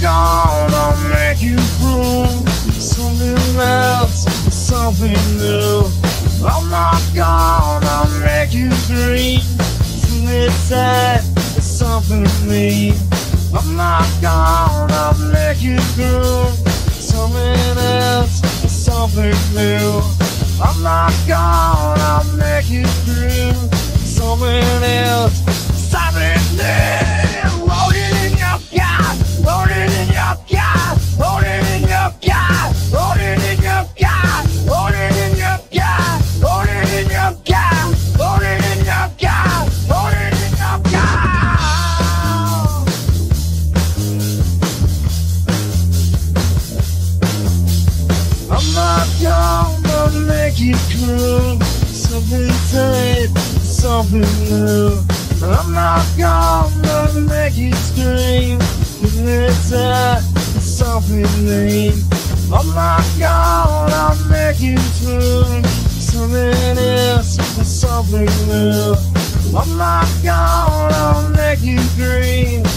gonna make you prove something else, something new. I'm not gonna make you dream something sad, something mean. I'm not gonna make you groove something else, something new. I'm not gonna make you I'm not gonna make you cool. Something tight, something new. I'm not gonna make you scream. It's uh, something mean. I'm not gonna make you swoon. Something else, something new. I'm not gonna make green. It tough?